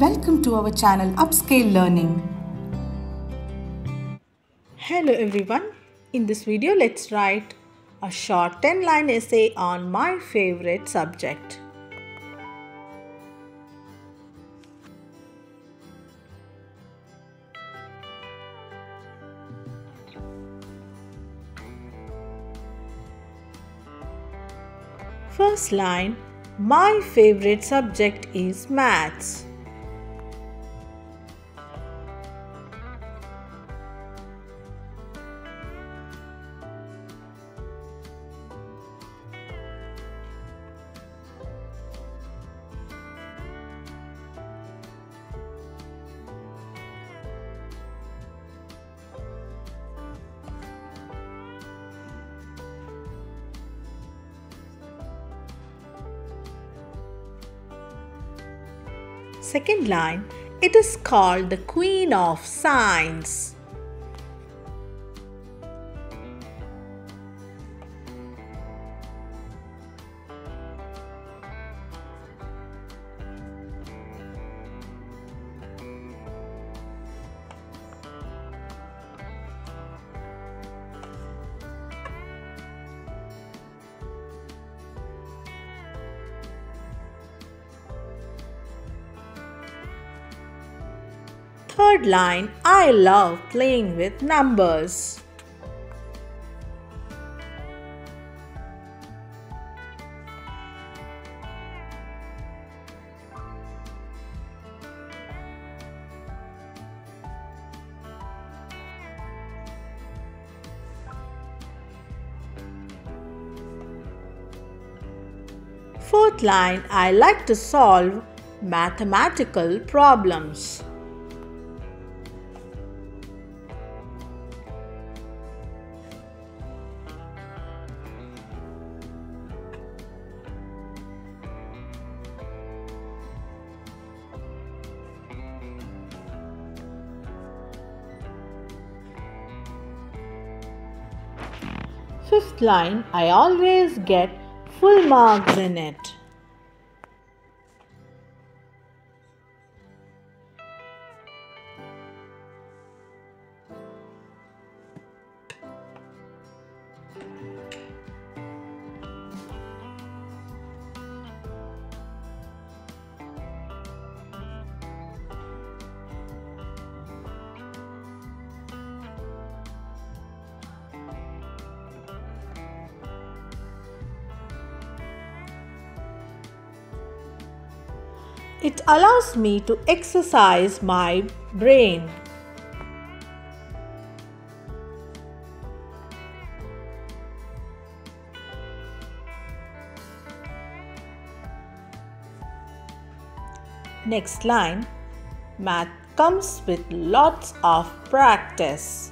Welcome to our channel Upscale Learning. Hello everyone. In this video, let's write a short 10 line essay on my favorite subject. First line My favorite subject is maths. Second line It is called the Queen of Science. Third line I love playing with numbers. Fourth line I like to solve mathematical problems. Fifth line I always get full marks in it. It allows me to exercise my brain. Next line Math comes with lots of practice.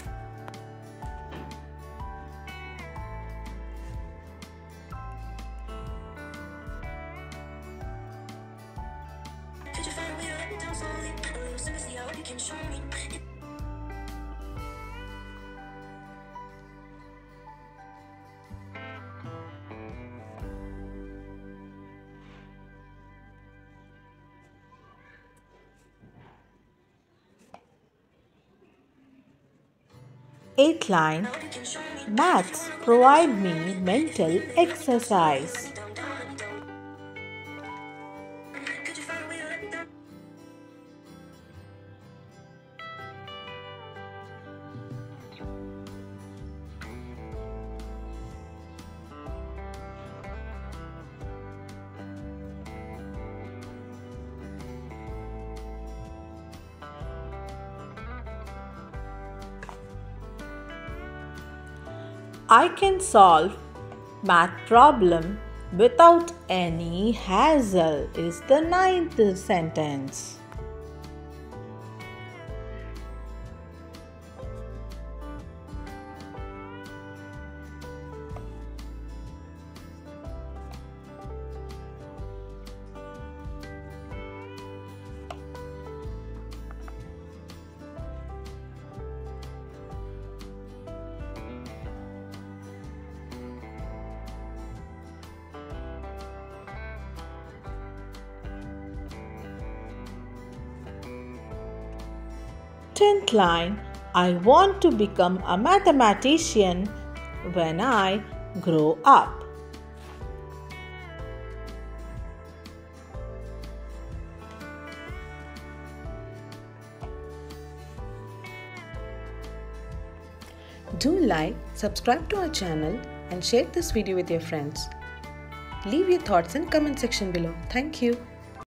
Eighth line. Maths provide me mental exercise. I can solve math problem without any hassle is the ninth sentence. 10th line I want to become a mathematician when I grow up. Do like, subscribe to our channel and share this video with your friends. Leave your thoughts in comment section below. Thank you.